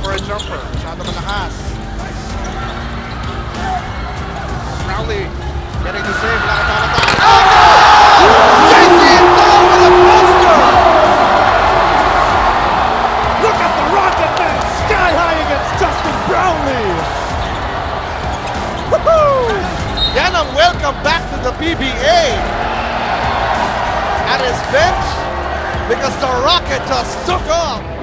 For a jumper. Masyado malakas. Brownlee getting the save. Oh, no! Stacy it down with a poster! Look at the Rocket Man sky high against Justin Brownlee. Woohoo! Yan ang welcome back to the PBA. At his bench because the Rocket just took off.